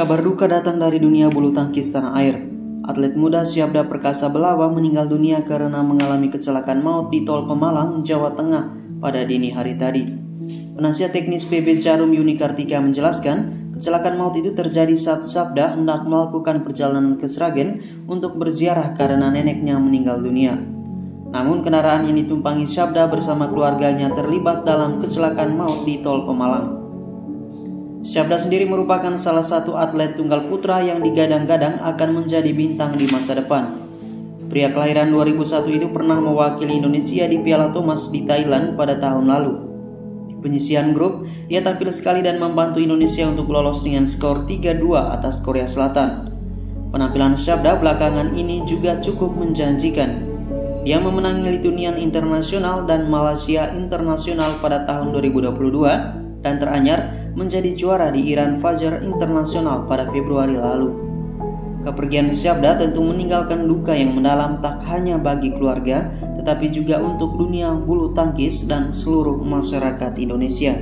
Kabar duka datang dari dunia bulu tangkis tanah air. Atlet muda Syabda Perkasa Belawa meninggal dunia karena mengalami kecelakaan maut di Tol Pemalang, Jawa Tengah pada dini hari tadi. Penasihat teknis PB Jarum Yuni Kartika menjelaskan, kecelakaan maut itu terjadi saat Syabda hendak melakukan perjalanan ke Sragen untuk berziarah karena neneknya meninggal dunia. Namun kendaraan yang ditumpangi Syabda bersama keluarganya terlibat dalam kecelakaan maut di Tol Pemalang. Syabda sendiri merupakan salah satu atlet tunggal putra yang digadang-gadang akan menjadi bintang di masa depan. Pria kelahiran 2001 itu pernah mewakili Indonesia di Piala Thomas di Thailand pada tahun lalu. Di penyisian grup, ia tampil sekali dan membantu Indonesia untuk lolos dengan skor 3-2 atas Korea Selatan. Penampilan Syabda belakangan ini juga cukup menjanjikan. Dia memenangi Litunian Internasional dan Malaysia Internasional pada tahun 2022 dan teranyar menjadi juara di Iran Fajar Internasional pada Februari lalu. Kepergian Syabda tentu meninggalkan duka yang mendalam tak hanya bagi keluarga, tetapi juga untuk dunia bulu tangkis dan seluruh masyarakat Indonesia.